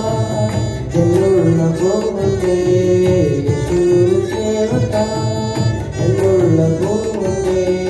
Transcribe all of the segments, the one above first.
Hello, love,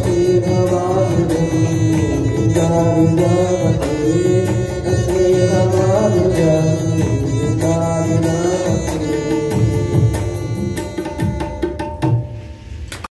Thank you.